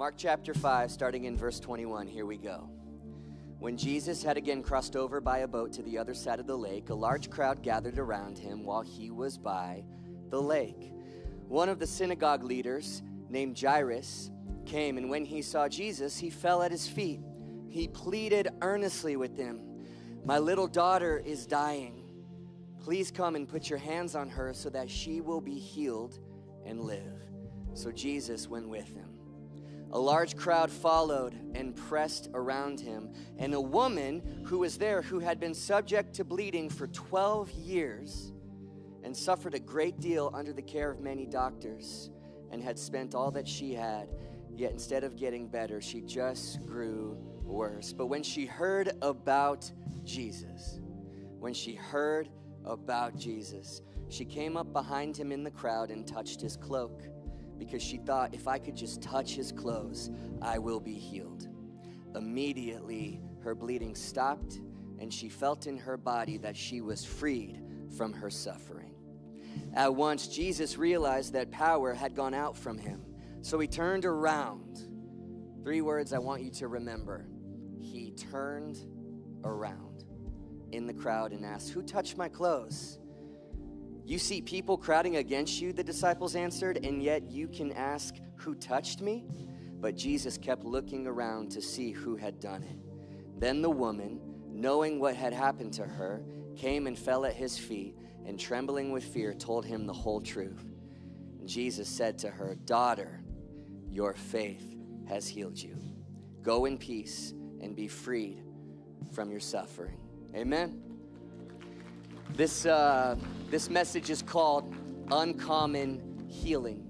Mark chapter 5, starting in verse 21. Here we go. When Jesus had again crossed over by a boat to the other side of the lake, a large crowd gathered around him while he was by the lake. One of the synagogue leaders, named Jairus, came, and when he saw Jesus, he fell at his feet. He pleaded earnestly with him My little daughter is dying. Please come and put your hands on her so that she will be healed and live. So Jesus went with him. A large crowd followed and pressed around him, and a woman who was there who had been subject to bleeding for 12 years and suffered a great deal under the care of many doctors and had spent all that she had. Yet instead of getting better, she just grew worse. But when she heard about Jesus, when she heard about Jesus, she came up behind him in the crowd and touched his cloak because she thought, if I could just touch his clothes, I will be healed. Immediately, her bleeding stopped, and she felt in her body that she was freed from her suffering. At once, Jesus realized that power had gone out from him. So he turned around. Three words I want you to remember. He turned around in the crowd and asked, Who touched my clothes? You see people crowding against you, the disciples answered, and yet you can ask, Who touched me? But Jesus kept looking around to see who had done it. Then the woman, knowing what had happened to her, came and fell at his feet, and trembling with fear, told him the whole truth. And Jesus said to her, Daughter, your faith has healed you. Go in peace and be freed from your suffering. Amen. This, uh, this message is called Uncommon Healing.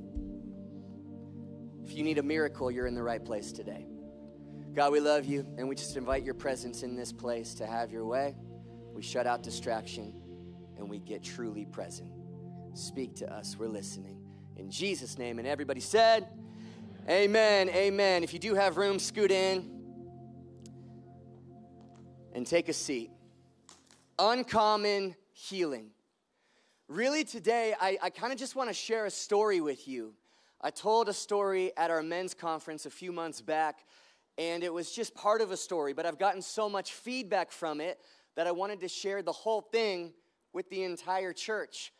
If you need a miracle, you're in the right place today. God, we love you, and we just invite your presence in this place to have your way. We shut out distraction, and we get truly present. Speak to us, we're listening. In Jesus' name, and everybody said, Amen, amen. If you do have room, scoot in and take a seat. Uncommon healing. Really, today, I, I kind of just want to share a story with you. I told a story at our men's conference a few months back, and it was just part of a story, but I've gotten so much feedback from it that I wanted to share the whole thing with the entire church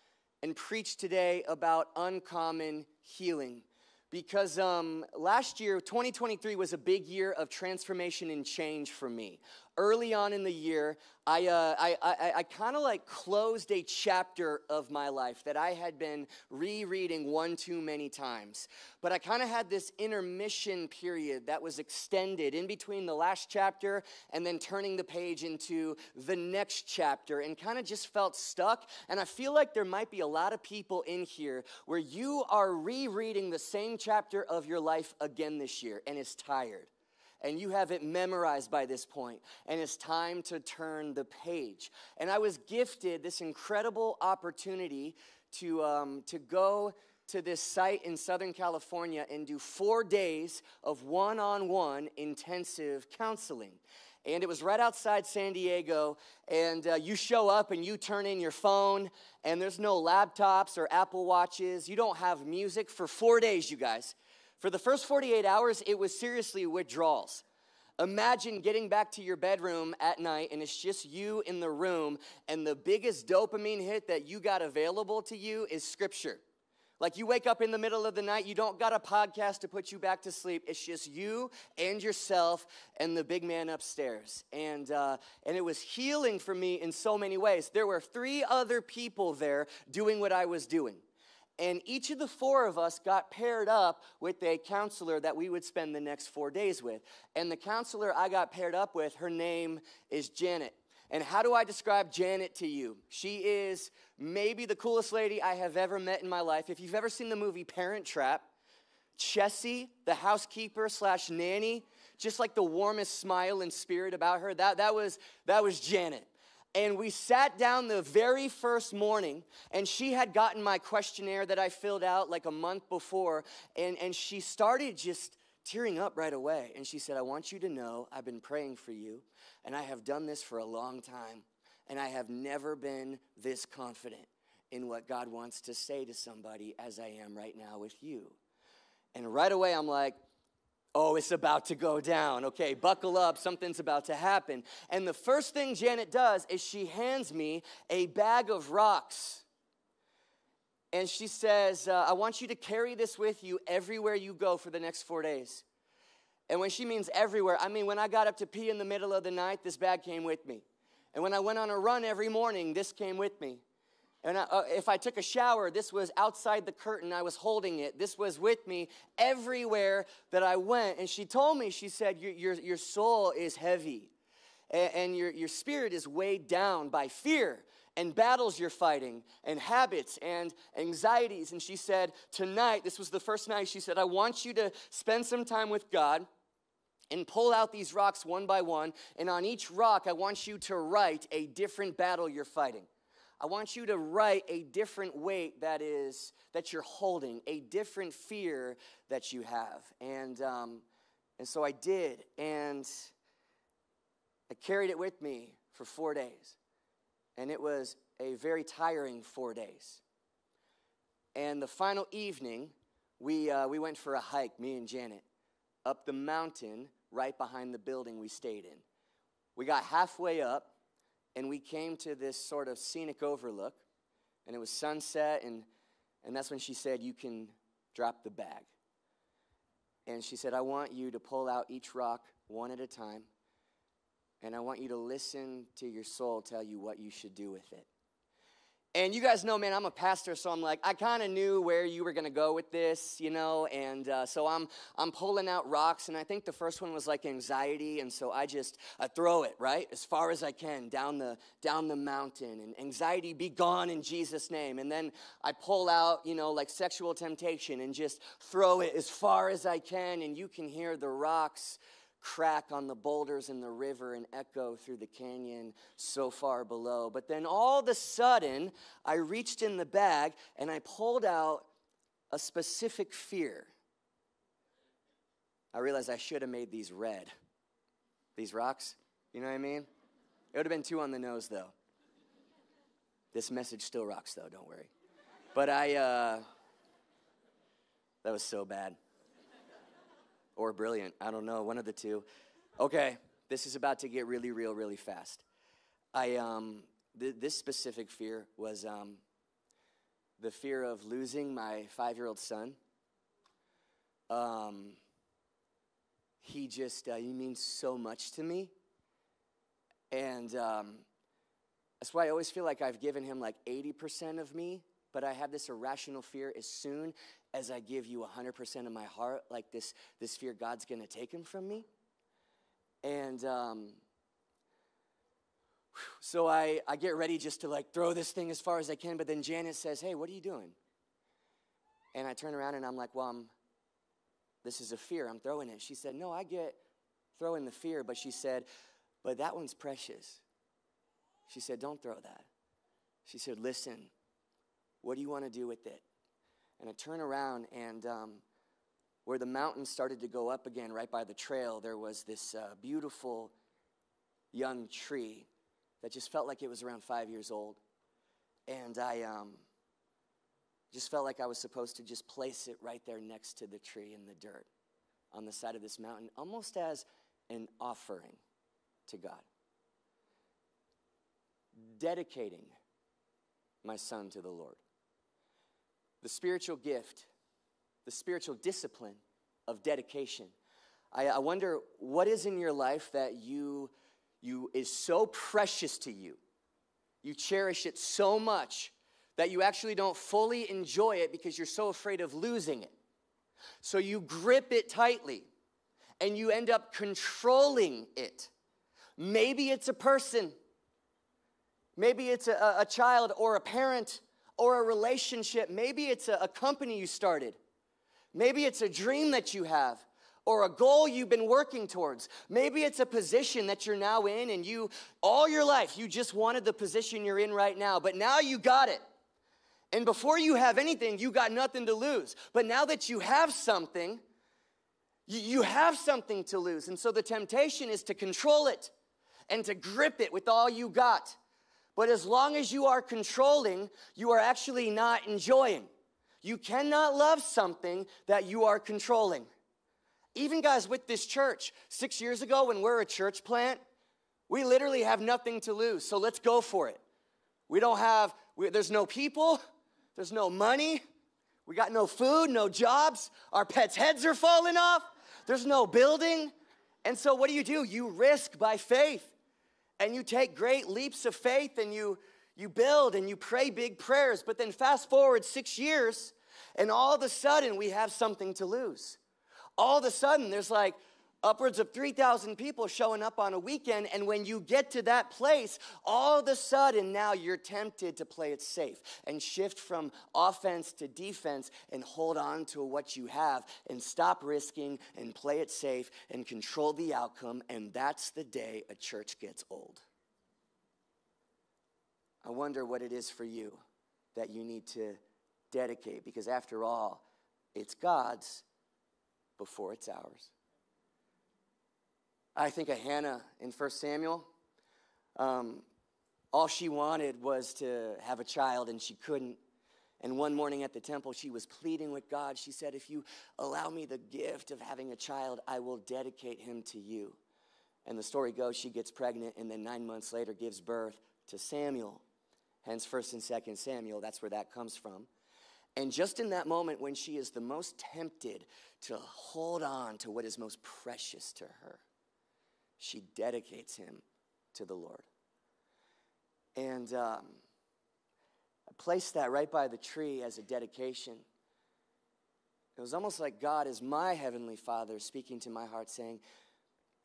and preach today about uncommon healing because um, last year 2023 was a big year of transformation and change for me early on in the year, I, uh, I, I, I kind of like closed a chapter of my life that I had been rereading one too many times. But I kind of had this intermission period that was extended in between the last chapter and then turning the page into the next chapter and kind of just felt stuck. And I feel like there might be a lot of people in here where you are rereading the same chapter of your life again this year and it's tired and you have it memorized by this point, and it's time to turn the page. And I was gifted this incredible opportunity to, um, to go to this site in Southern California and do four days of one on one intensive counseling. And it was right outside San Diego. And uh, you show up and you turn in your phone, and there's no laptops or Apple Watches. You don't have music for four days, you guys. For the first 48 hours, it was seriously withdrawals. Imagine getting back to your bedroom at night and it's just you in the room, and the biggest dopamine hit that you got available to you is scripture. Like you wake up in the middle of the night, you don't got a podcast to put you back to sleep. It's just you and yourself and the big man upstairs. And, uh, and it was healing for me in so many ways. There were three other people there doing what I was doing. And each of the four of us got paired up with a counselor that we would spend the next four days with. And the counselor I got paired up with, her name is Janet. And how do I describe Janet to you? She is maybe the coolest lady I have ever met in my life. If you've ever seen the movie Parent Trap, Chessy, the housekeeper slash nanny, just like the warmest smile and spirit about her, that, that, was, that was Janet. And we sat down the very first morning, and she had gotten my questionnaire that I filled out like a month before, and, and she started just tearing up right away. And she said, I want you to know I've been praying for you, and I have done this for a long time, and I have never been this confident in what God wants to say to somebody as I am right now with you. And right away, I'm like, Oh, it's about to go down. Okay, buckle up. Something's about to happen. And the first thing Janet does is she hands me a bag of rocks. And she says, uh, I want you to carry this with you everywhere you go for the next four days. And when she means everywhere, I mean, when I got up to pee in the middle of the night, this bag came with me. And when I went on a run every morning, this came with me. And I, uh, if I took a shower, this was outside the curtain. I was holding it. This was with me everywhere that I went. And she told me, she said, Your, your, your soul is heavy and, and your, your spirit is weighed down by fear and battles you're fighting and habits and anxieties. And she said, Tonight, this was the first night, she said, I want you to spend some time with God and pull out these rocks one by one. And on each rock, I want you to write a different battle you're fighting. I want you to write a different weight that is that you're holding, a different fear that you have. And um, and so I did, and I carried it with me for four days, and it was a very tiring four days. And the final evening, we uh, we went for a hike, me and Janet, up the mountain right behind the building we stayed in. We got halfway up and we came to this sort of scenic overlook, and it was sunset, and, and that's when she said, You can drop the bag. And she said, I want you to pull out each rock one at a time, and I want you to listen to your soul tell you what you should do with it. And you guys know, man, I'm a pastor, so I'm like, I kind of knew where you were gonna go with this, you know. And uh, so I'm I'm pulling out rocks, and I think the first one was like anxiety, and so I just I throw it right as far as I can down the down the mountain, and anxiety be gone in Jesus' name. And then I pull out, you know, like sexual temptation, and just throw it as far as I can, and you can hear the rocks crack on the boulders in the river and echo through the canyon so far below. But then all of a sudden, I reached in the bag and I pulled out a specific fear. I realized I should have made these red. These rocks, you know what I mean? It would have been two on the nose, though. This message still rocks, though, don't worry. But I, uh, that was so bad or brilliant. I don't know, one of the two. Okay, this is about to get really real really fast. I um th- this specific fear was um the fear of losing my 5-year-old son. Um he just uh, he means so much to me. And um that's why I always feel like I've given him like 80% of me, but I have this irrational fear as soon as I give you 100% of my heart, like this, this fear God's gonna take him from me. And um, so I, I get ready just to like throw this thing as far as I can, but then Janet says, Hey, what are you doing? And I turn around and I'm like, Well, I'm, this is a fear, I'm throwing it. She said, No, I get throwing the fear, but she said, But that one's precious. She said, Don't throw that. She said, Listen, what do you want to do with it? And I turn around, and um, where the mountain started to go up again, right by the trail, there was this uh, beautiful young tree that just felt like it was around five years old. And I um, just felt like I was supposed to just place it right there next to the tree in the dirt on the side of this mountain, almost as an offering to God. Dedicating my son to the Lord the spiritual gift, the spiritual discipline of dedication. I, I wonder what is in your life that you, you is so precious to you. You cherish it so much that you actually don't fully enjoy it because you're so afraid of losing it. So you grip it tightly and you end up controlling it. Maybe it's a person, maybe it's a, a child or a parent or a relationship. Maybe it's a, a company you started. Maybe it's a dream that you have or a goal you've been working towards. Maybe it's a position that you're now in and you, all your life, you just wanted the position you're in right now, but now you got it. And before you have anything, you got nothing to lose. But now that you have something, you, you have something to lose. And so the temptation is to control it and to grip it with all you got. But as long as you are controlling, you are actually not enjoying. You cannot love something that you are controlling. Even guys with this church, six years ago when we're a church plant, we literally have nothing to lose. So let's go for it. We don't have, we, there's no people, there's no money, we got no food, no jobs, our pets' heads are falling off, there's no building. And so what do you do? You risk by faith and you take great leaps of faith and you you build and you pray big prayers, but then fast forward six years, and all of a sudden we have something to lose. All of a sudden, there's like upwards of 3,000 people showing up on a weekend, and when you get to that place, all of a sudden now you're tempted to play it safe and shift from offense to defense and hold on to what you have and stop risking and play it safe and control the outcome, and that's the day a church gets old. I wonder what it is for you that you need to dedicate because, after all, it's God's before it's ours. I think of Hannah in 1 Samuel. Um, all she wanted was to have a child, and she couldn't. And one morning at the temple, she was pleading with God. She said, If you allow me the gift of having a child, I will dedicate him to you. And the story goes she gets pregnant, and then nine months later gives birth to Samuel. Hence, 1st and 2nd Samuel, that's where that comes from. And just in that moment when she is the most tempted to hold on to what is most precious to her, she dedicates him to the Lord. And um, I placed that right by the tree as a dedication. It was almost like God is my heavenly Father speaking to my heart, saying,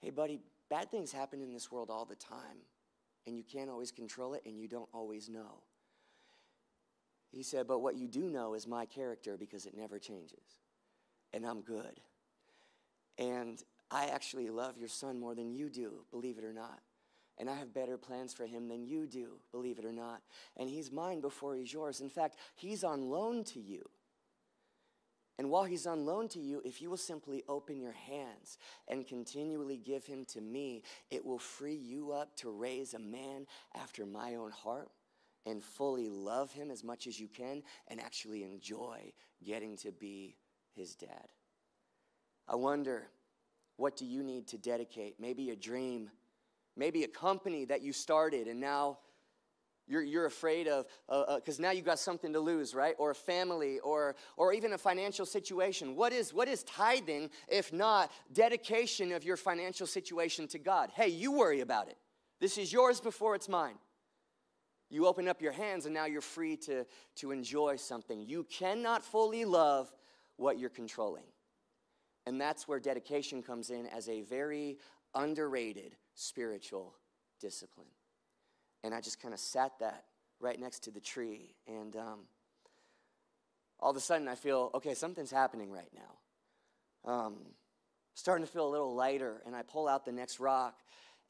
Hey, buddy, bad things happen in this world all the time and you can't always control it, and you don't always know. He said, But what you do know is my character because it never changes, and I'm good. And I actually love your son more than you do, believe it or not. And I have better plans for him than you do, believe it or not. And he's mine before he's yours. In fact, he's on loan to you. And while he's on loan to you, if you will simply open your hands and continually give him to me, it will free you up to raise a man after my own heart and fully love him as much as you can and actually enjoy getting to be his dad. I wonder, what do you need to dedicate? Maybe a dream, maybe a company that you started and now you're, you're afraid of, because uh, uh, now you've got something to lose, right? Or a family, or, or even a financial situation. What is, what is tithing if not dedication of your financial situation to God? Hey, you worry about it. This is yours before it's mine. You open up your hands and now you're free to, to enjoy something. You cannot fully love what you're controlling. And that's where dedication comes in as a very underrated spiritual discipline and I just kind of sat that right next to the tree. And um, all of a sudden, I feel okay, something's happening right now. Um, starting to feel a little lighter, and I pull out the next rock,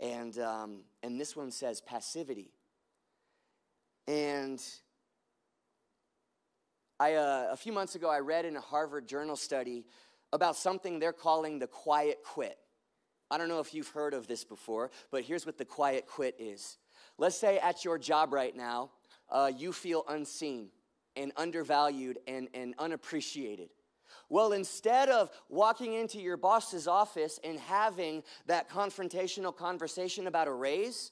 and um, and this one says passivity. And I, uh, a few months ago, I read in a Harvard Journal study about something they're calling the quiet quit. I don't know if you've heard of this before, but here's what the quiet quit is Let's say at your job right now, uh, you feel unseen and undervalued and, and unappreciated. Well, instead of walking into your boss's office and having that confrontational conversation about a raise,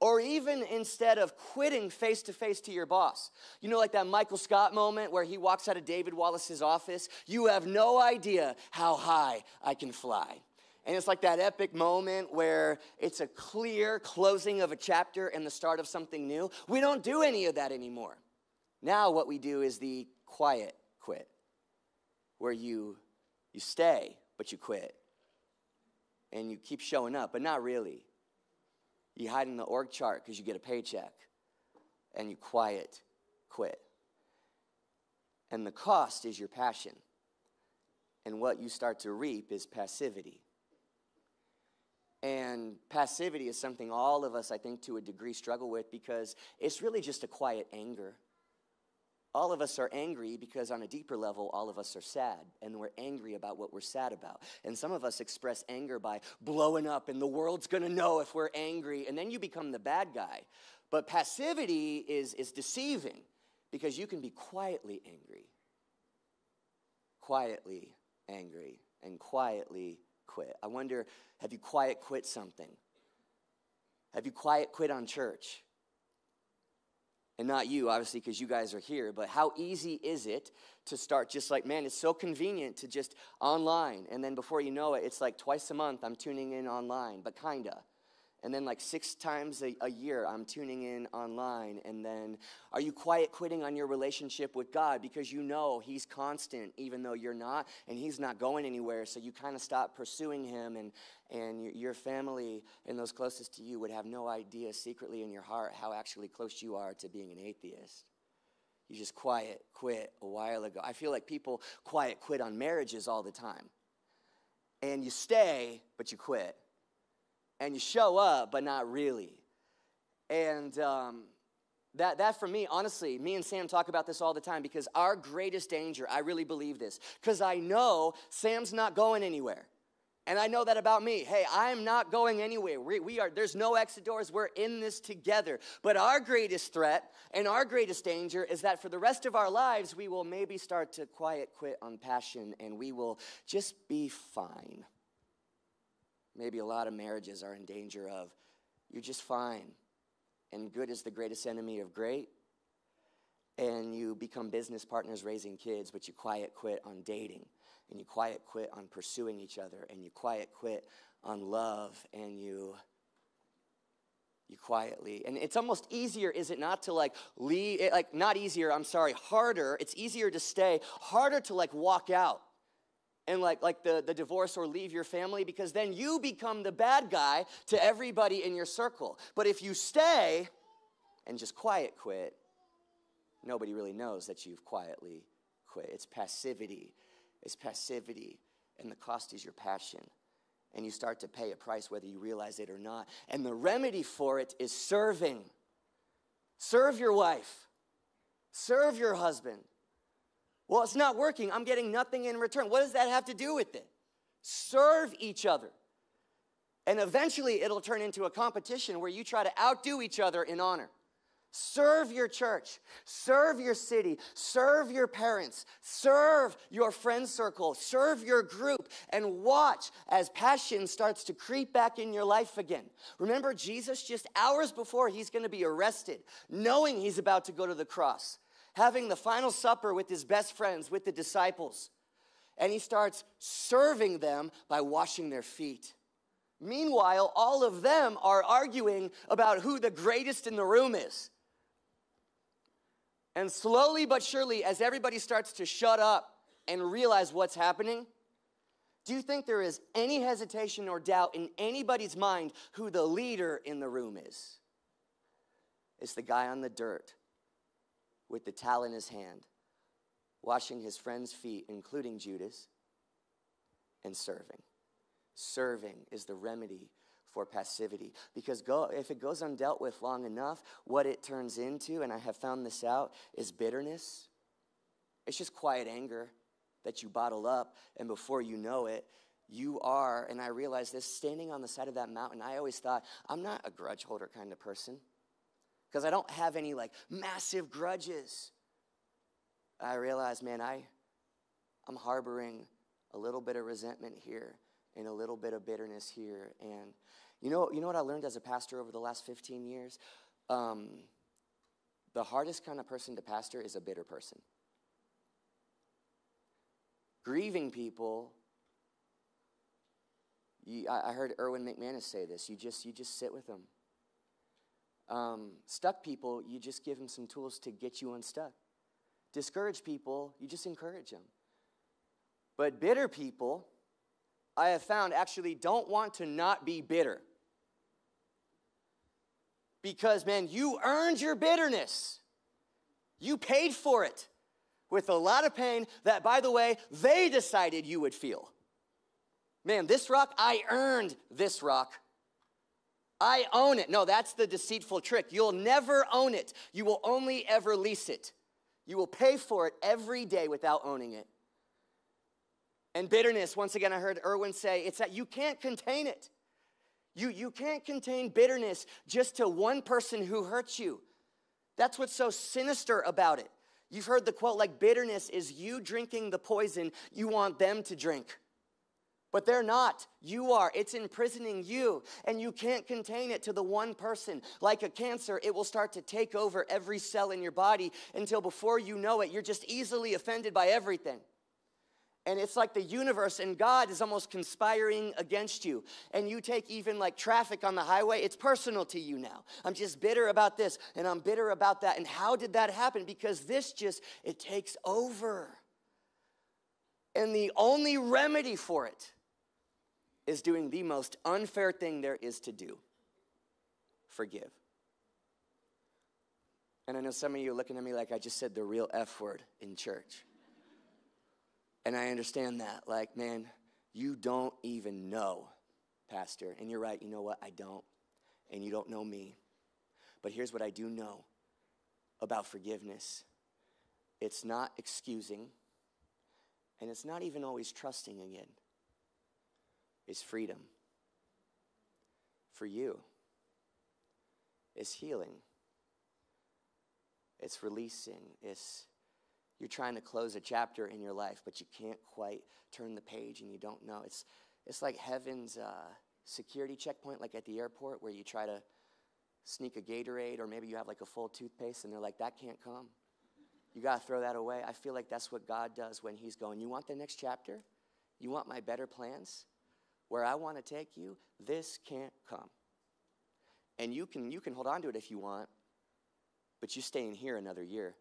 or even instead of quitting face to face to your boss. You know, like that Michael Scott moment where he walks out of David Wallace's office? You have no idea how high I can fly. And it's like that epic moment where it's a clear closing of a chapter and the start of something new. We don't do any of that anymore. Now, what we do is the quiet quit, where you, you stay, but you quit. And you keep showing up, but not really. You hide in the org chart because you get a paycheck, and you quiet quit. And the cost is your passion. And what you start to reap is passivity. And passivity is something all of us, I think, to a degree struggle with because it's really just a quiet anger. All of us are angry because, on a deeper level, all of us are sad, and we're angry about what we're sad about. And some of us express anger by blowing up, and the world's gonna know if we're angry, and then you become the bad guy. But passivity is, is deceiving because you can be quietly angry. Quietly angry. and quietly quit. I wonder have you quiet quit something? Have you quiet quit on church? And not you, obviously, because you guys are here, but how easy is it to start just like, man, it's so convenient to just online. And then before you know it, it's like twice a month I'm tuning in online, but kinda. And then, like six times a, a, year, I'm tuning in online. And then, are you quiet quitting on your relationship with God because you know He's constant, even though you're not, and He's not going anywhere? So you kind of stop pursuing Him, and, and your, your family and those closest to you would have no idea secretly in your heart how actually close you are to being an atheist. You just quiet quit a while ago. I feel like people quiet quit on marriages all the time. And you stay, but you quit and you show up, but not really. And um, that, that for me, honestly, me and Sam talk about this all the time because our greatest danger, I really believe this, because I know Sam's not going anywhere. And I know that about me. Hey, I'm not going anywhere. We, we, are, there's no exit doors. We're in this together. But our greatest threat and our greatest danger is that for the rest of our lives, we will maybe start to quiet quit on passion and we will just be fine. Maybe a lot of marriages are in danger of you're just fine, and good is the greatest enemy of great. And you become business partners raising kids, but you quiet quit on dating, and you quiet quit on pursuing each other, and you quiet quit on love, and you you quietly and it's almost easier is it not to like leave like not easier i'm sorry harder it's easier to stay harder to like walk out and like, like the, the divorce or leave your family because then you become the bad guy to everybody in your circle. But if you stay and just quiet quit, nobody really knows that you've quietly quit. It's passivity. It's passivity. And the cost is your passion. And you start to pay a price whether you realize it or not. And the remedy for it is serving. Serve your wife, serve your husband, well, it's not working. I'm getting nothing in return. What does that have to do with it? Serve each other. And eventually it'll turn into a competition where you try to outdo each other in honor. Serve your church, serve your city, serve your parents, serve your friend circle, serve your group, and watch as passion starts to creep back in your life again. Remember, Jesus, just hours before he's going to be arrested, knowing he's about to go to the cross, having the final supper with his best friends, with the disciples. And he starts serving them by washing their feet. Meanwhile, all of them are arguing about who the greatest in the room is. And slowly but surely, as everybody starts to shut up and realize what's happening, do you think there is any hesitation or doubt in anybody's mind who the leader in the room is? It's the guy on the dirt with the towel in his hand, washing his friend's feet, including Judas, and serving. Serving is the remedy for passivity because go, if it goes undealt with long enough, what it turns into, and I have found this out, is bitterness. It's just quiet anger that you bottle up, and before you know it, you are, and I realized this, standing on the side of that mountain, I always thought, I'm not a grudge holder kind of person because I don't have any like massive grudges. I realize, man, I, I'm harboring a little bit of resentment here and a little bit of bitterness here. And you know, you know what I learned as a pastor over the last 15 years? Um, the hardest kind of person to pastor is a bitter person. Grieving people, you, I, I heard Erwin McManus say this. You just, you just sit with them um, stuck people, you just give them some tools to get you unstuck. Discourage people, you just encourage them. But bitter people, I have found actually don't want to not be bitter. Because, man, you earned your bitterness. You paid for it with a lot of pain that, by the way, they decided you would feel. Man, this rock, I earned this rock. I own it. No, that's the deceitful trick. You'll never own it. You will only ever lease it. You will pay for it every day without owning it. And bitterness, once again, I heard Erwin say, it's that you can't contain it. You, you can't contain bitterness just to one person who hurts you. That's what's so sinister about it. You've heard the quote like, bitterness is you drinking the poison you want them to drink. But they're not. You are. It's imprisoning you, and you can't contain it to the one person. Like a cancer, it will start to take over every cell in your body until before you know it, you're just easily offended by everything. And it's like the universe and God is almost conspiring against you. And you take even like traffic on the highway, it's personal to you now. I'm just bitter about this and I'm bitter about that. And how did that happen? Because this just, it takes over. And the only remedy for it is doing the most unfair thing there is to do forgive. And I know some of you are looking at me like I just said the real F word in church. And I understand that. Like, man, you don't even know, Pastor. And you're right, you know what? I don't. And you don't know me. But here's what I do know about forgiveness it's not excusing, and it's not even always trusting again is freedom. For you, is healing. It's releasing. It's you're trying to close a chapter in your life, but you can't quite turn the page and you don't know. It's, it's like heaven's uh, security checkpoint, like at the airport, where you try to sneak a Gatorade or maybe you have like a full toothpaste and they're like, that can't come. You got to throw that away. I feel like that's what God does when He's going, You want the next chapter? You want my better plans? Where I want to take you, this can't come. And you can, you can hold on to it if you want, but you stay in here another year.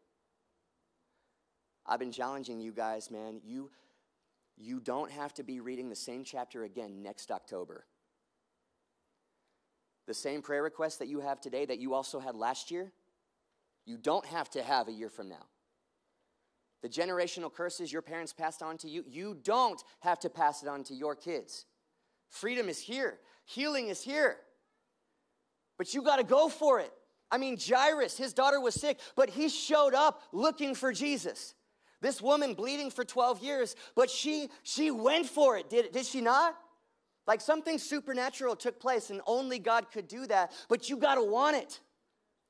I've been challenging you guys, man. You, you don't have to be reading the same chapter again next October. The same prayer request that you have today that you also had last year, you don't have to have a year from now. The generational curses your parents passed on to you, you don't have to pass it on to your kids. Freedom is here, healing is here. But you got to go for it. I mean, Jairus, his daughter was sick, but he showed up looking for Jesus. This woman bleeding for 12 years, but she she went for it. Did, did she not? Like something supernatural took place and only God could do that, but you got to want it.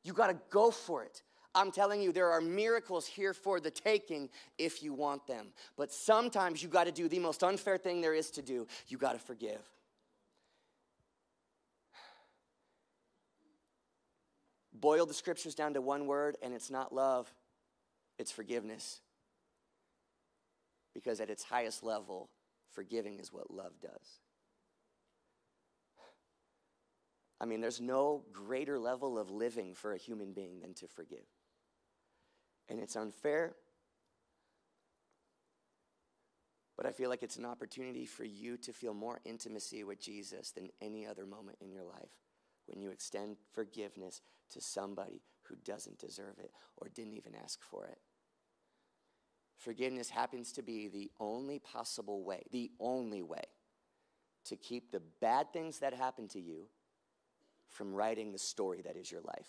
You got to go for it. I'm telling you, there are miracles here for the taking if you want them. But sometimes you got to do the most unfair thing there is to do you got to forgive. Boil the scriptures down to one word, and it's not love, it's forgiveness. Because at its highest level, forgiving is what love does. I mean, there's no greater level of living for a human being than to forgive and it's unfair. But I feel like it's an opportunity for you to feel more intimacy with Jesus than any other moment in your life when you extend forgiveness to somebody who doesn't deserve it or didn't even ask for it. Forgiveness happens to be the only possible way, the only way to keep the bad things that happen to you from writing the story that is your life.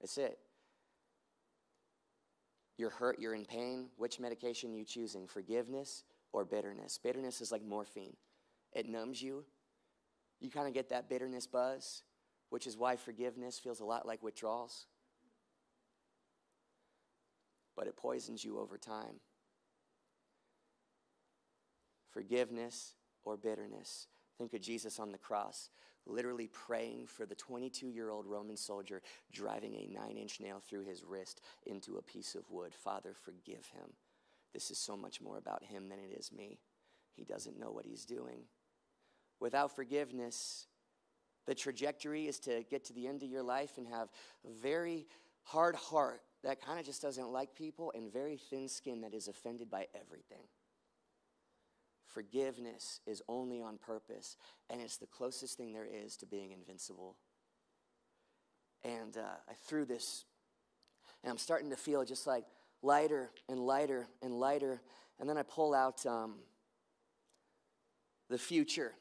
That's it. You're hurt, you're in pain. Which medication you choosing? Forgiveness or bitterness? Bitterness is like morphine. It numbs you. You kind of get that bitterness buzz, which is why forgiveness feels a lot like withdrawals. But it poisons you over time. Forgiveness or bitterness. Think of Jesus on the cross literally praying for the 22 year old Roman soldier driving a nine inch nail through his wrist into a piece of wood. Father, forgive him. This is so much more about him than it is me. He doesn't know what he's doing. Without forgiveness, the trajectory is to get to the end of your life and have a very hard heart that kind of just doesn't like people and very thin skin that is offended by everything. Forgiveness is only on purpose, and it's the closest thing there is to being invincible. And uh, I threw this, and I'm starting to feel just like lighter and lighter and lighter. And then I pull out um, the future.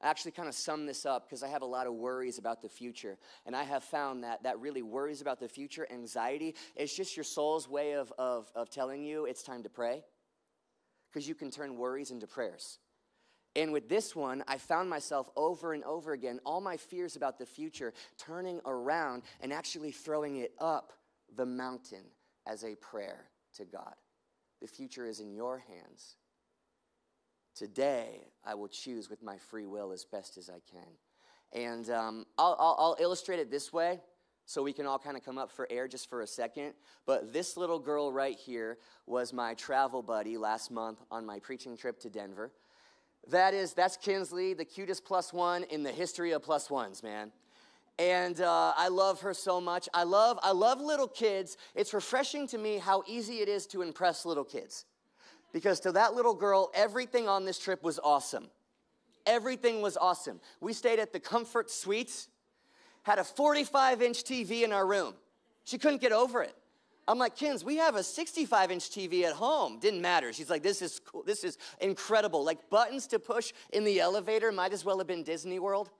I actually kind of sum this up because I have a lot of worries about the future. And I have found that that really worries about the future, anxiety, it's just your soul's way of, of, of telling you it's time to pray because you can turn worries into prayers. And with this one, I found myself over and over again, all my fears about the future, turning around and actually throwing it up the mountain as a prayer to God. The future is in your hands. today I will choose with my free will as best as I can. And um, I'll, I'll, I'll illustrate it this way so we can all kind of come up for air just for a second. But this little girl right here was my travel buddy last month on my preaching trip to Denver. That is, that's Kinsley, the cutest plus one in the history of plus ones, man. And uh, I love her so much. I love, I love little kids. It's refreshing to me how easy it is to impress little kids. Because to that little girl, everything on this trip was awesome. Everything was awesome. We stayed at the Comfort Suites had a 45 inch TV in our room. She couldn't get over it. I'm like, Kins, we have a 65 inch TV at home. Didn't matter. She's like, this is cool. This is incredible. Like buttons to push in the elevator might as well have been Disney World.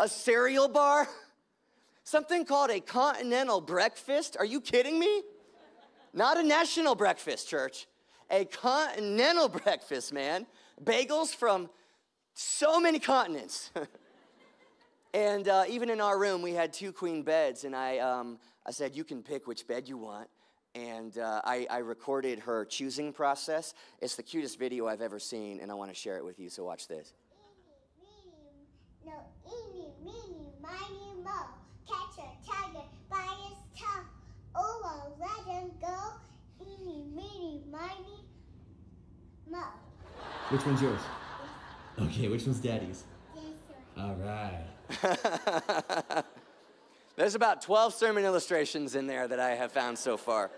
A cereal bar, something called a continental breakfast. Are you kidding me? Not a national breakfast, church. A continental breakfast, man. Bagels from so many continents. And uh, even in our room, we had two queen beds, and I, um, I said, You can pick which bed you want. And uh, I, I, recorded her choosing process. It's the cutest video I've ever seen, and I want to share it with you, so watch this. No, eeny, meeny, miny, mo. Catch a tiger by his tail. Oh, let him go. Eeny, meeny, miny, mo. Which one's yours? Okay, which one's daddy's? All right. There's about 12 sermon illustrations in there that I have found so far.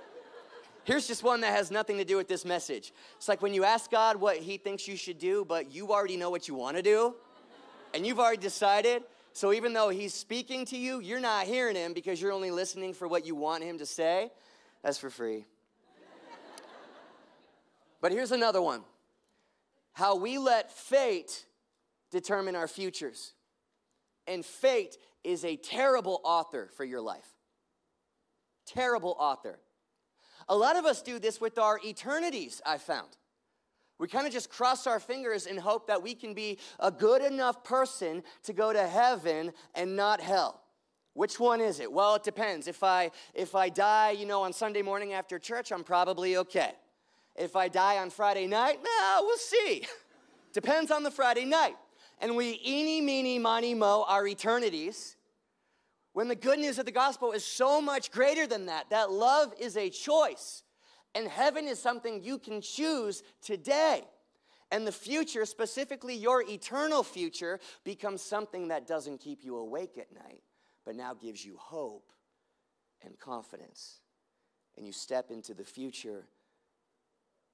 Here's just one that has nothing to do with this message. It's like when you ask God what He thinks you should do, but you already know what you want to do, and you've already decided. So even though He's speaking to you, you're not hearing Him because you're only listening for what you want Him to say. That's for free. but here's another one how we let fate determine our futures. And fate is a terrible author for your life. Terrible author. A lot of us do this with our eternities, I found. We kind of just cross our fingers and hope that we can be a good enough person to go to heaven and not hell. Which one is it? Well, it depends. If I if I die, you know, on Sunday morning after church, I'm probably okay. If I die on Friday night, nah, we'll see. depends on the Friday night and we eeny, meeny, miny, mo our eternities, when the good news of the gospel is so much greater than that, that love is a choice, and heaven is something you can choose today. And the future, specifically your eternal future, becomes something that doesn't keep you awake at night, but now gives you hope and confidence. And you step into the future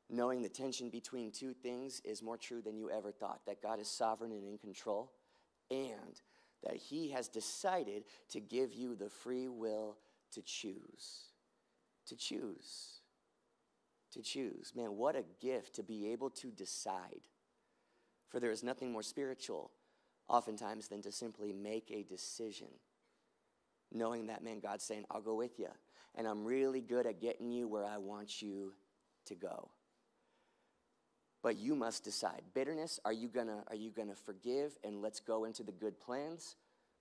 knowing the tension between two things is more true than you ever thought that God is sovereign and in control, and that He has decided to give you the free will to choose. To choose. To choose. Man, what a gift to be able to decide. For there is nothing more spiritual, oftentimes, than to simply make a decision. Knowing that, man, God's saying, I'll go with you. And I'm really good at getting you where I want you to go but you must decide. Bitterness are you gonna are you gonna forgive and let's go into the good plans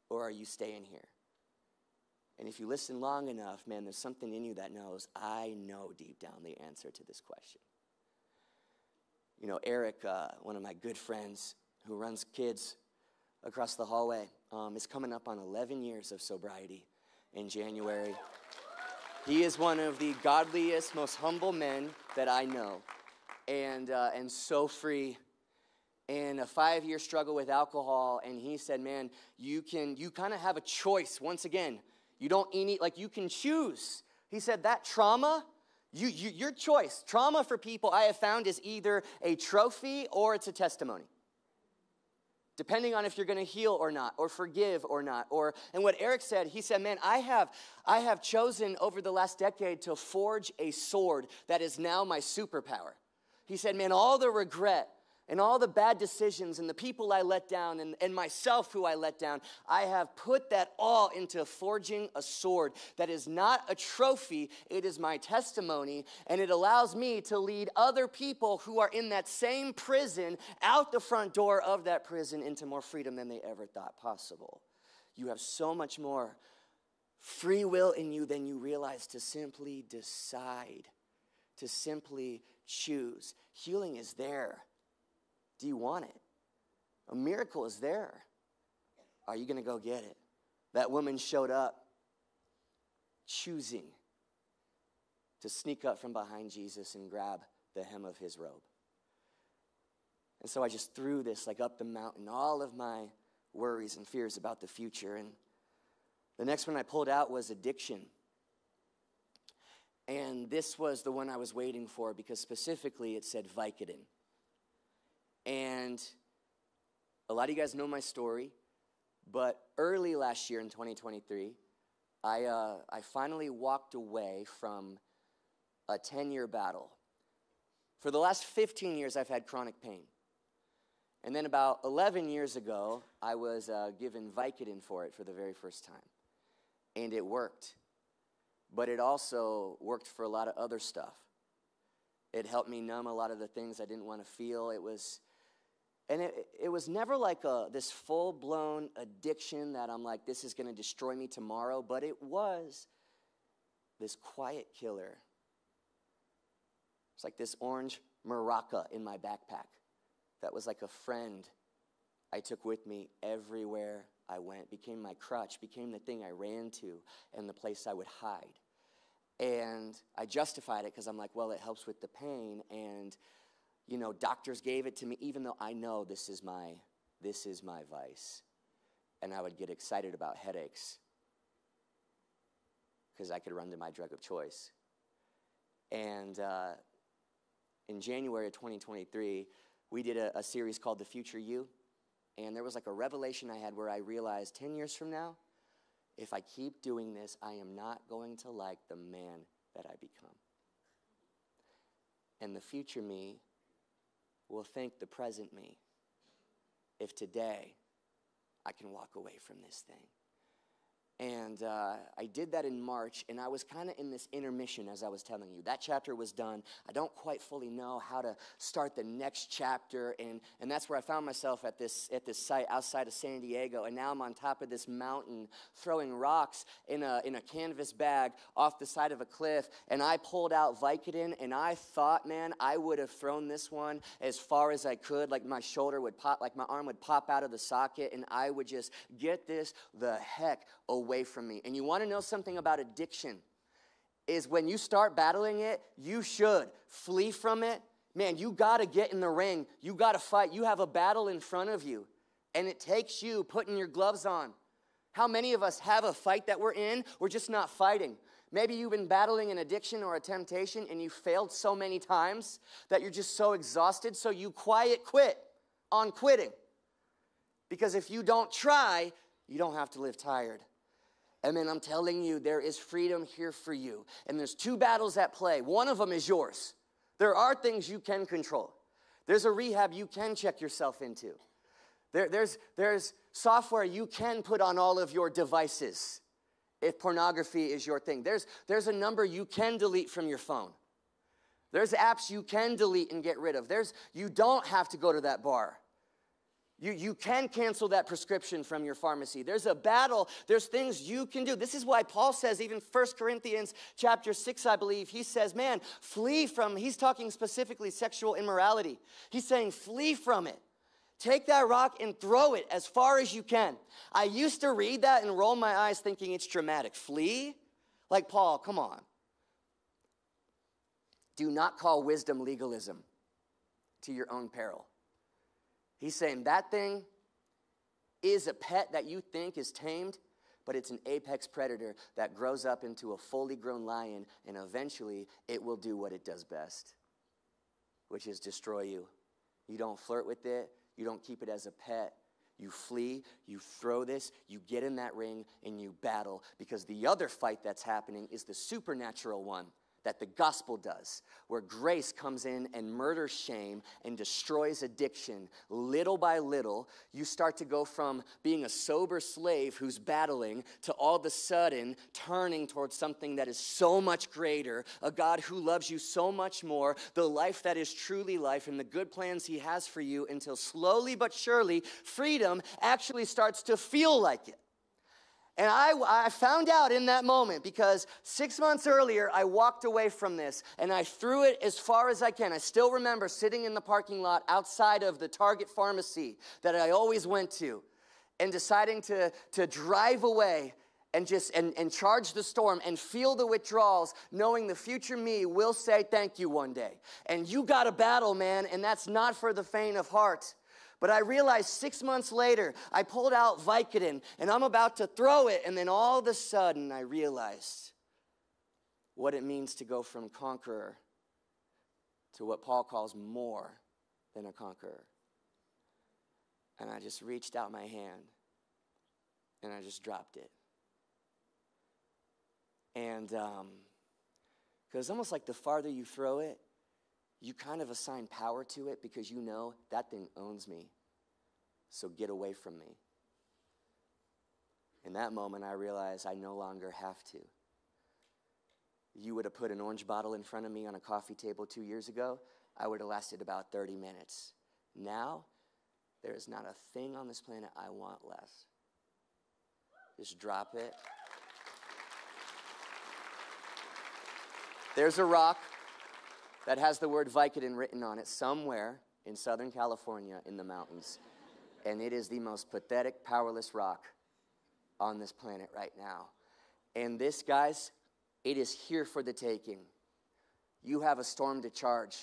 or are you staying here? And if you listen long enough man there's something in you that knows i know deep down the answer to this question. You know eric uh, one of my good friends who runs kids across the hallway um, is coming up on 11 years of sobriety in january. He is one of the godliest most humble men that i know and, uh, and so free and a five year struggle with alcohol. And he said, Man, you can, you kind of have a choice. Once again, you don't eat, like you can choose. He said, That trauma, you, you, your choice. Trauma for people I have found is either a trophy or it's a testimony. Depending on if you're going to heal or not, or forgive or not, or and what Eric said, he said, "Man, I have I have chosen over the last decade to forge a sword that is now my superpower." He said, Man, all the regret and all the bad decisions and the people I let down and, and myself who I let down, I have put that all into forging a sword that is not a trophy, it is my testimony, and it allows me to lead other people who are in that same prison out the front door of that prison into more freedom than they ever thought possible. You have so much more free will in you than you realize to simply decide, to simply choose. Healing is there. Do you want it? A miracle is there. Are you going to go get it? That woman showed up choosing to sneak up from behind Jesus and grab the hem of his robe. And so I just threw this like up the mountain, all of my worries and fears about the future. And the next one I pulled out was addiction. And this was the one I was waiting for because specifically it said Vicodin. And a lot of you guys know my story, but early last year in 2023, I, uh, I finally walked away from a 10 year battle. For the last 15 years, I've had chronic pain. And then about 11 years ago, I was uh, given Vicodin for it for the very first time. And it worked. But it also worked for a lot of other stuff. It helped me numb a lot of the things I didn't want to feel. It was, and it, it was never like a, this full blown addiction that I'm like, this is going to destroy me tomorrow, but it was this quiet killer. It's like this orange maraca in my backpack that was like a friend I took with me everywhere I went, became my crutch, became the thing I ran to and the place I would hide. And I justified it because I'm like, well, it helps with the pain. And, you know, doctors gave it to me, even though I know this is my, this is my vice. And I would get excited about headaches because I could run to my drug of choice. And uh, in January of 2023, we did a, a series called The Future You. And there was like a revelation I had where I realized 10 years from now, if I keep doing this, I am not going to like the man that I become. And the future me will thank the present me if today I can walk away from this thing. And uh, I did that in March, and I was kind of in this intermission as I was telling you. That chapter was done. I don't quite fully know how to start the next chapter, and, and that's where I found myself at this, at this site outside of San Diego. And now I'm on top of this mountain throwing rocks in a, in a canvas bag off the side of a cliff. And I pulled out Vicodin, and I thought, man, I would have thrown this one as far as I could. Like my shoulder would pop, like my arm would pop out of the socket, and I would just get this the heck away away from me. And you want to know something about addiction is when you start battling it, you should flee from it. Man, you got to get in the ring. You got to fight. You have a battle in front of you. And it takes you putting your gloves on. How many of us have a fight that we're in? We're just not fighting. Maybe you've been battling an addiction or a temptation and you failed so many times that you're just so exhausted, so you quiet quit on quitting. Because if you don't try, you don't have to live tired. And I'm telling you, there is freedom here for you. And there's two battles at play. One of them is yours. There are things you can control. There's a rehab you can check yourself into. There, there's, there's software you can put on all of your devices if pornography is your thing. There's, there's a number you can delete from your phone. There's apps you can delete and get rid of. There's, you don't have to go to that bar. You, you can cancel that prescription from your pharmacy. There's a battle. There's things you can do. This is why Paul says, even 1 Corinthians chapter 6, I believe, he says, man, flee from, he's talking specifically sexual immorality. He's saying, flee from it. Take that rock and throw it as far as you can. I used to read that and roll my eyes thinking it's dramatic. Flee? Like Paul, come on. Do not call wisdom legalism to your own peril. He's saying that thing is a pet that you think is tamed, but it's an apex predator that grows up into a fully grown lion, and eventually it will do what it does best, which is destroy you. You don't flirt with it, you don't keep it as a pet. You flee, you throw this, you get in that ring, and you battle because the other fight that's happening is the supernatural one that the gospel does, where grace comes in and murders shame and destroys addiction. Little by little, you start to go from being a sober slave who's battling to all of a sudden turning towards something that is so much greater, a God who loves you so much more, the life that is truly life, and the good plans He has for you until slowly but surely freedom actually starts to feel like it. And I, I found out in that moment because six months earlier, I walked away from this and I threw it as far as I can. I still remember sitting in the parking lot outside of the Target pharmacy that I always went to and deciding to, to drive away and just and, and charge the storm and feel the withdrawals knowing the future me will say thank you one day and you got a battle man and that's not for the faint of heart but I realized six months later, I pulled out Vicodin and I'm about to throw it. And then all of a sudden, I realized what it means to go from conqueror to what Paul calls more than a conqueror. And I just reached out my hand and I just dropped it. And because um, almost like the farther you throw it, you kind of assign power to it because you know that thing owns me. So get away from me. In that moment, I realized I no longer have to. You would have put an orange bottle in front of me on a coffee table two years ago, I would have lasted about 30 minutes. Now, there is not a thing on this planet I want less. Just drop it. There's a rock that has the word Vicodin written on it somewhere in Southern California in the mountains. And it is the most pathetic, powerless rock on this planet right now. And this, guys, it is here for the taking. You have a storm to charge.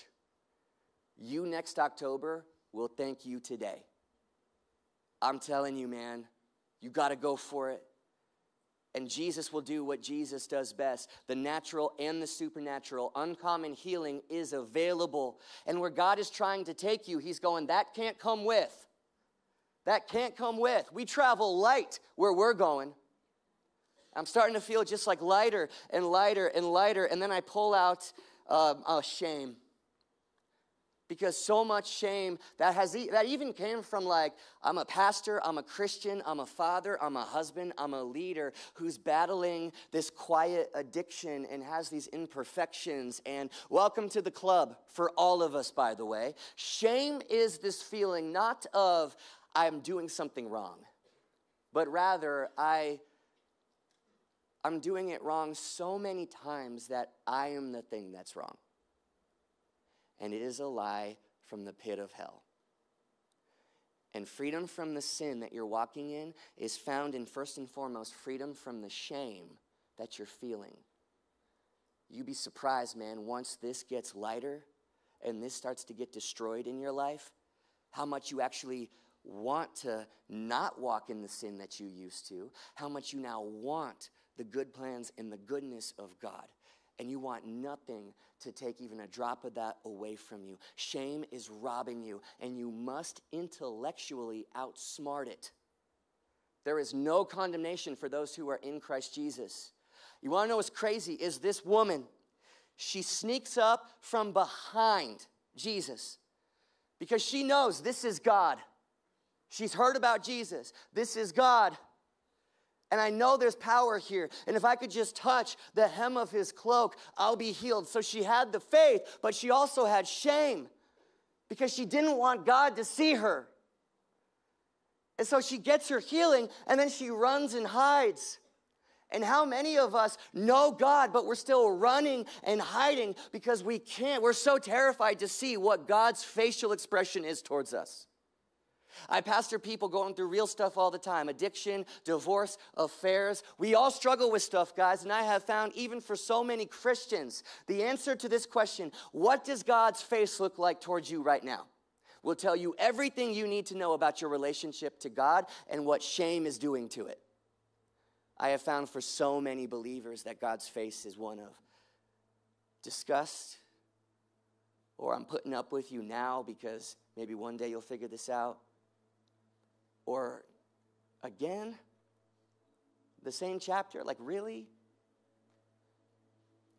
You next October will thank you today. I'm telling you, man, you got to go for it. And Jesus will do what Jesus does best. The natural and the supernatural, uncommon healing is available. And where God is trying to take you, He's going, that can't come with. That can't come with. We travel light where we're going. I'm starting to feel just like lighter and lighter and lighter. And then I pull out um, a shame because so much shame that has that even came from like i'm a pastor i'm a christian i'm a father i'm a husband i'm a leader who's battling this quiet addiction and has these imperfections. And welcome to the club for all of us by the way. Shame is this feeling not of i'm doing something wrong but rather i i'm doing it wrong so many times that i am the thing that's wrong and it is a lie from the pit of hell. And freedom from the sin that you're walking in is found in first and foremost freedom from the shame that you're feeling. You'd be surprised, man, once this gets lighter and this starts to get destroyed in your life, how much you actually want to not walk in the sin that you used to, how much you now want the good plans and the goodness of God and you want nothing to take even a drop of that away from you. Shame is robbing you, and you must intellectually outsmart it. There is no condemnation for those who are in Christ Jesus. You want to know what's crazy? Is this woman, she sneaks up from behind Jesus because she knows this is God. She's heard about Jesus. This is God. And I know there's power here. And if I could just touch the hem of his cloak, I'll be healed. So she had the faith, but she also had shame because she didn't want God to see her. And so she gets her healing and then she runs and hides. And how many of us know God, but we're still running and hiding because we can't? We're so terrified to see what God's facial expression is towards us. I pastor people going through real stuff all the time addiction, divorce, affairs. We all struggle with stuff, guys, and I have found, even for so many Christians, the answer to this question what does God's face look like towards you right now? will tell you everything you need to know about your relationship to God and what shame is doing to it. I have found for so many believers that God's face is one of disgust, or I'm putting up with you now because maybe one day you'll figure this out or again? The same chapter? Like, really?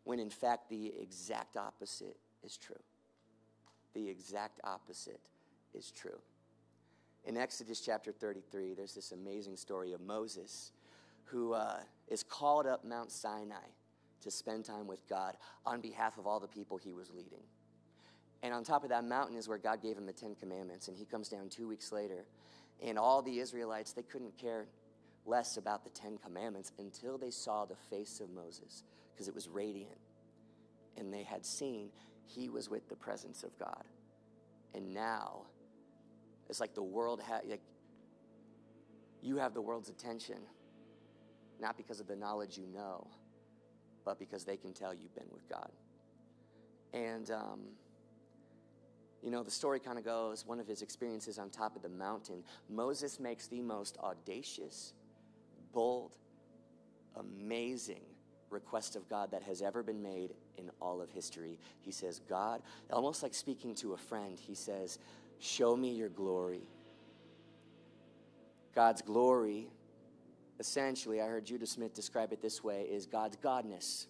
When in fact, the exact opposite is true. The exact opposite is true. In Exodus chapter 33, there's this amazing story of Moses who uh, is called up Mount Sinai to spend time with God on behalf of all the people he was leading. And on top of that mountain is where God gave him the Ten Commandments. And he comes down two weeks later and all the Israelites, they couldn't care less about the Ten Commandments until they saw the face of Moses, because it was radiant. And they had seen he was with the presence of God. And now, it's like the world had, like, you have the world's attention, not because of the knowledge you know, but because they can tell you've been with God. And, um, you know, the story kind of goes one of his experiences on top of the mountain, Moses makes the most audacious, bold, amazing request of God that has ever been made in all of history. He says, God, almost like speaking to a friend, he says, Show me your glory. God's glory, essentially, I heard Judah Smith describe it this way, is God's godness.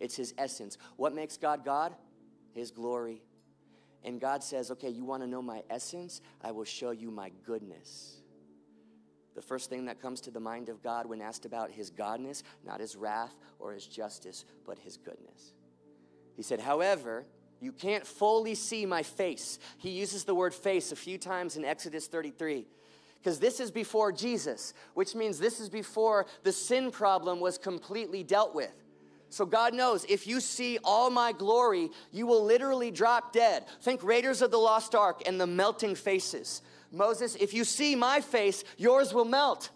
It's his essence. What makes God God? His glory. And God says, okay, you want to know my essence? I will show you my goodness. The first thing that comes to the mind of God when asked about his godness, not his wrath or his justice, but his goodness. He said, however, you can't fully see my face. He uses the word face a few times in Exodus 33 because this is before Jesus, which means this is before the sin problem was completely dealt with. So God knows if you see all my glory, you will literally drop dead. Think Raiders of the Lost Ark and the melting faces. Moses, if you see my face, yours will melt.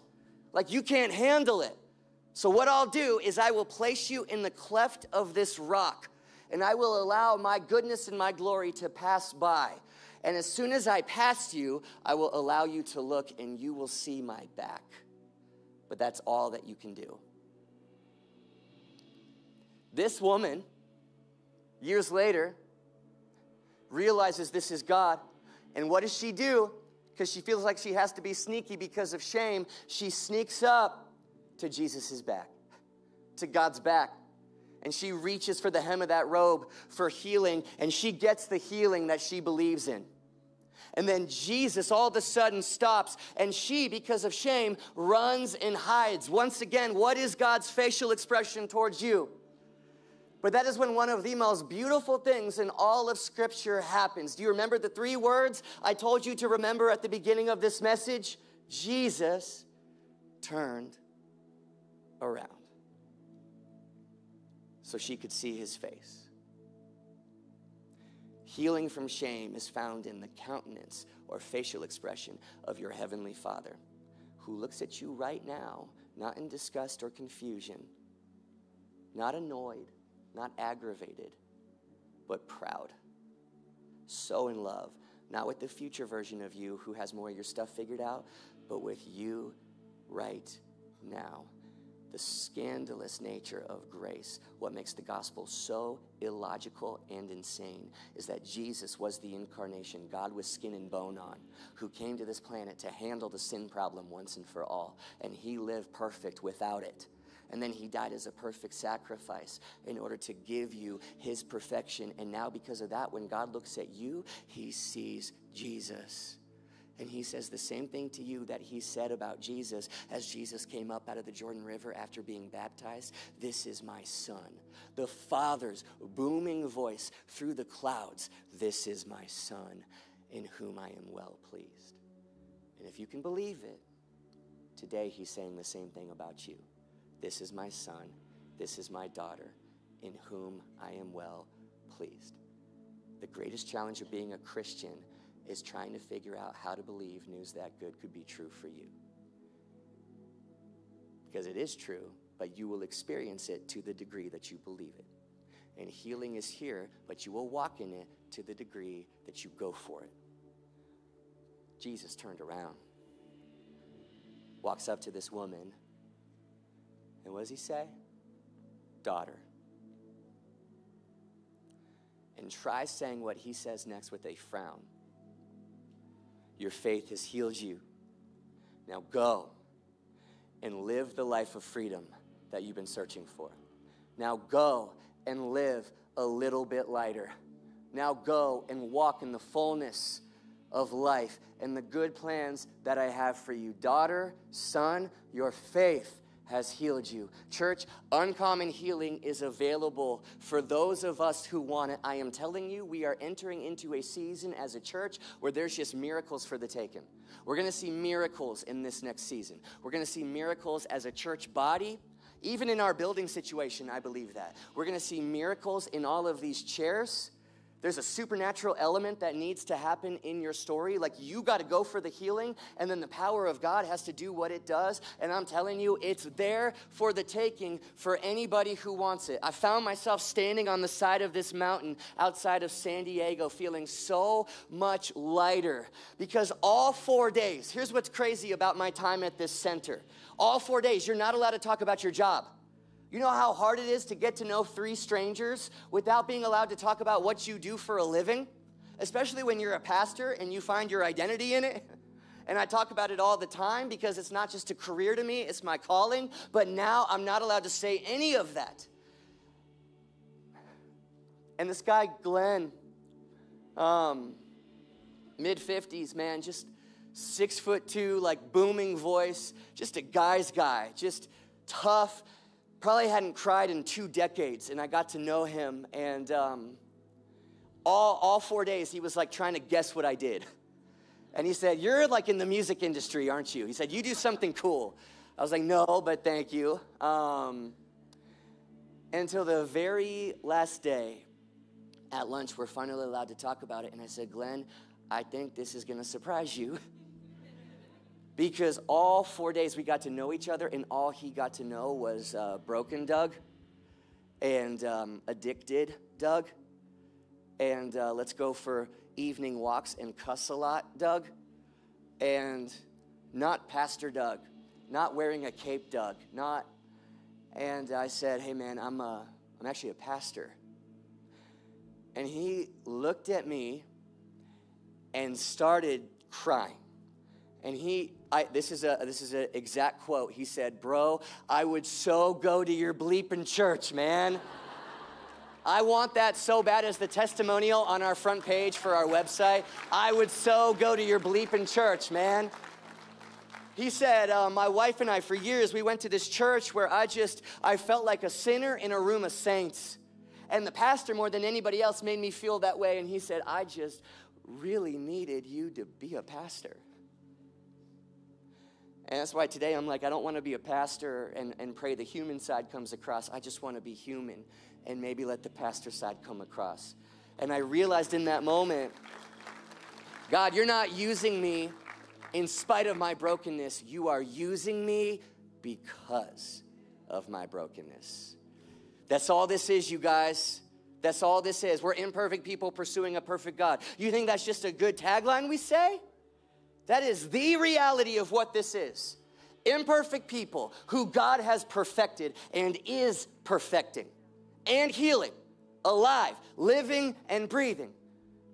Like you can't handle it. So, what I'll do is I will place you in the cleft of this rock, and I will allow my goodness and my glory to pass by. And as soon as I pass you, I will allow you to look, and you will see my back. But that's all that you can do. This woman, years later, realizes this is God. And what does she do? Because she feels like she has to be sneaky because of shame, she sneaks up to Jesus' back, to God's back. And she reaches for the hem of that robe for healing, and she gets the healing that she believes in. And then Jesus all of a sudden stops, and she, because of shame, runs and hides. Once again, what is God's facial expression towards you? But that is when one of the most beautiful things in all of Scripture happens. Do you remember the three words I told you to remember at the beginning of this message? Jesus turned around so she could see his face. Healing from shame is found in the countenance or facial expression of your heavenly Father, who looks at you right now, not in disgust or confusion, not annoyed not aggravated, but proud. So in love, not with the future version of you who has more of your stuff figured out, but with you right now. The scandalous nature of grace, what makes the gospel so illogical and insane, is that Jesus was the incarnation, God with skin and bone on, who came to this planet to handle the sin problem once and for all. And he lived perfect without it. And then he died as a perfect sacrifice in order to give you his perfection. And now, because of that, when God looks at you, he sees Jesus. And he says the same thing to you that he said about Jesus as Jesus came up out of the Jordan River after being baptized. This is my son. The Father's booming voice through the clouds. This is my son in whom I am well pleased. And if you can believe it, today he's saying the same thing about you. This is my son, this is my daughter, in whom I am well pleased. The greatest challenge of being a Christian is trying to figure out how to believe news that good could be true for you. Because it is true, but you will experience it to the degree that you believe it. And healing is here, but you will walk in it to the degree that you go for it. Jesus turned around, walks up to this woman and what does he say? Daughter. And try saying what he says next with a frown. Your faith has healed you. Now go and live the life of freedom that you've been searching for. Now go and live a little bit lighter. Now go and walk in the fullness of life and the good plans that I have for you. Daughter, son, your faith has healed you. Church, uncommon healing is available for those of us who want it. I am telling you, we are entering into a season as a church where there's just miracles for the taking. We're gonna see miracles in this next season. We're gonna see miracles as a church body. Even in our building situation, I believe that. We're gonna see miracles in all of these chairs. There's a supernatural element that needs to happen in your story. Like you got to go for the healing, and then the power of God has to do what it does. And I'm telling you, it's there for the taking for anybody who wants it. I found myself standing on the side of this mountain outside of San Diego feeling so much lighter because all four days, here's what's crazy about my time at this center. All four days, you're not allowed to talk about your job. You know how hard it is to get to know three strangers without being allowed to talk about what you do for a living? Especially when you're a pastor and you find your identity in it. And I talk about it all the time because it's not just a career to me, it's my calling. But now I'm not allowed to say any of that. And this guy, Glenn, um, mid 50s, man, just six foot two, like booming voice, just a guy's guy, just tough probably hadn't cried in two decades, and I got to know him. And um, all, all four days, he was like trying to guess what I did. And he said, You're like in the music industry, aren't you? He said, You do something cool. I was like, No, but thank you. Um, until the very last day at lunch, we're finally allowed to talk about it. And I said, Glenn, I think this is going to surprise you. Because all four days we got to know each other, and all he got to know was uh, broken Doug and um, addicted Doug, and uh, let's go for evening walks and cuss a lot, Doug, and not Pastor Doug, not wearing a cape, Doug, not. And I said, "Hey, man, I'm a, I'm actually a pastor." And he looked at me and started crying. And he I, this is a this is an exact quote. He said, "Bro, I would so go to your bleeping church, man." I want that so bad as the testimonial on our front page for our website. I would so go to your bleeping church, man. He said, uh, My wife and I, for years, we went to this church where I just, I felt like a sinner in a room of saints. And the pastor, more than anybody else, made me feel that way. And he said, I just really needed you to be a pastor. And that's why today I'm like, I don't want to be a pastor and, and pray the human side comes across. I just want to be human and maybe let the pastor side come across. And I realized in that moment, God, you're not using me in spite of my brokenness. You are using me because of my brokenness. That's all this is, you guys. That's all this is. We're imperfect people pursuing a perfect God. You think that's just a good tagline we say? That is the reality of what this is. Imperfect people who God has perfected and is perfecting and healing, alive, living, and breathing.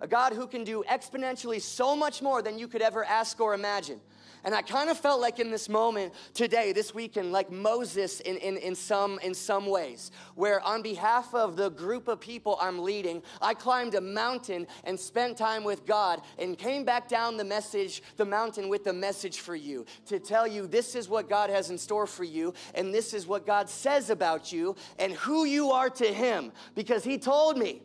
A God who can do exponentially so much more than you could ever ask or imagine. And I kind of felt like in this moment today, this weekend, like Moses in, in, in, some, in some ways, where on behalf of the group of people I'm leading, I climbed a mountain and spent time with God and came back down the message, the mountain with the message for you to tell you this is what God has in store for you, and this is what God says about you and who you are to Him, because He told me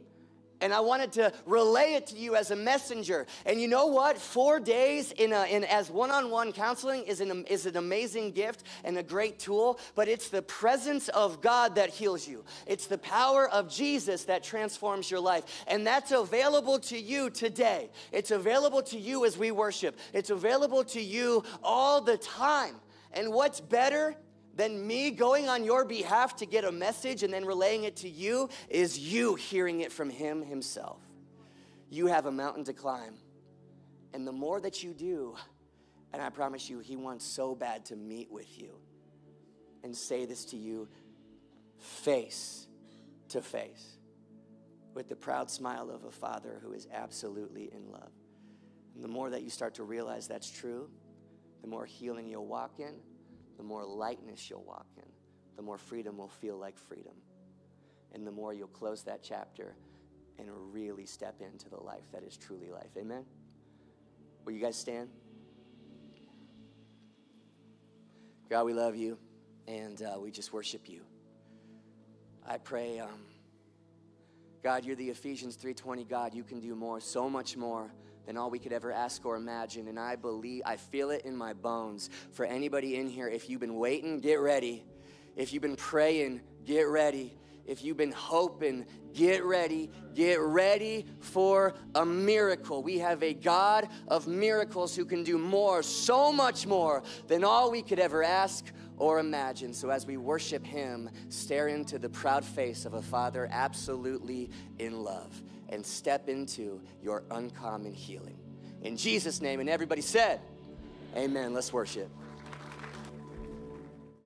and I wanted to relay it to you as a messenger. And you know what? Four days in, a, in as one-on-one counseling is an, is an amazing gift and a great tool, but it's the presence of God that heals you. It's the power of Jesus that transforms your life. And that's available to you today. It's available to you as we worship. It's available to you all the time. And what's better than me going on your behalf to get a message and then relaying it to you is you hearing it from Him Himself. You have a mountain to climb. And the more that you do, and I promise you, He wants so bad to meet with you and say this to you face to face with the proud smile of a father who is absolutely in love. And the more that you start to realize that's true, the more healing you'll walk in the more lightness you'll walk in, the more freedom will feel like freedom. And the more you'll close that chapter and really step into the life that is truly life. Amen? Will you guys stand? God, we love you. and uh, we just worship you. I pray, um, God, you're the Ephesians 3:20 God. You can do more, so much more than all we could ever ask or imagine. And I believe, I feel it in my bones. For anybody in here, if you've been waiting, get ready. If you've been praying, get ready. If you've been hoping, get ready. Get ready for a miracle. We have a God of miracles who can do more, so much more than all we could ever ask or imagine. So as we worship Him, stare into the proud face of a Father absolutely in love and step into your uncommon healing. In Jesus' name, and everybody said, Amen. Let's worship.